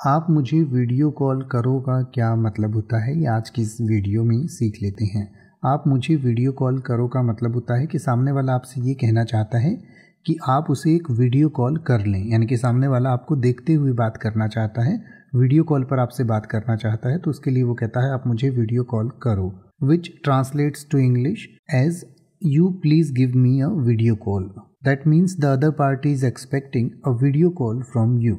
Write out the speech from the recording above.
आप मुझे video call करो का क्या मतलब होता है? ये आज की इस वीडियो में सीख लेते हैं। आप मुझे वीडियो कॉल करो का मतलब होता है कि सामने वाला आपसे ये कहना चाहता है कि आप उसे एक वीडियो कॉल कर लें। यानी कि सामने वाला आपको देखते हुए बात करना चाहता है, वीडियो कॉल पर आपसे बात करना चाहता है तो उसके लिए वो कहता है, आप मुझे वीडियो कॉल करो। Which translates to English as you please give me a video call that means the other party is expecting a video call from you